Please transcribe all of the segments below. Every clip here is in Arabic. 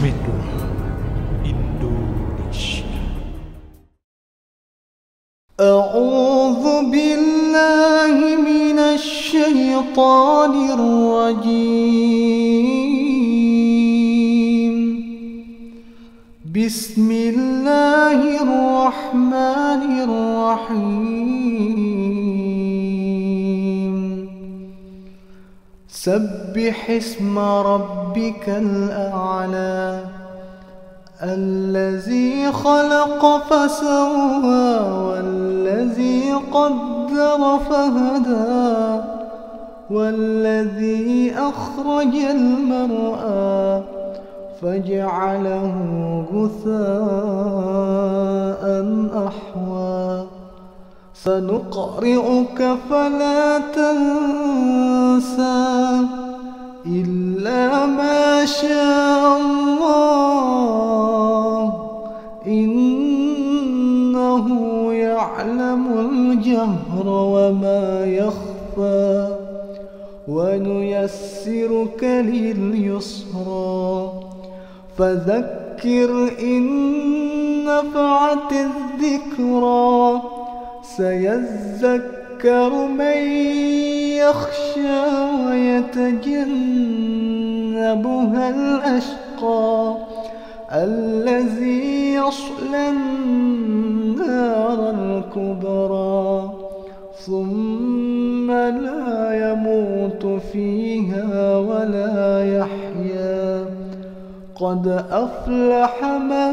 Metro Indonesia أعوذ بالله من الشيطان الرجيم. بسم الله الرحمن الرحيم. سبح اسم ربك الأعلى الذي خلق فسوى والذي قدر فهدى والذي أخرج المرأى فجعله غثاء سنقرئك فلا تنسى إلا ما شاء الله. إنه يعلم الجهر وما يخفى ونيسرك لليسرى. فذكر إن نفعت الذكرى. سيذكر من يخشى ويتجنبها الأشقى الذي يصلى النار الكبرى ثم لا يموت فيها ولا يحيا. قد أفلح من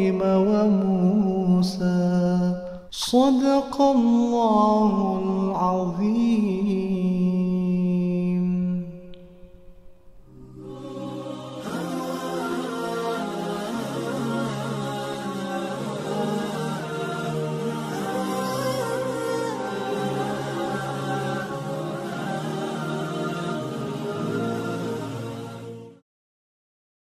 صدق الله العظيم.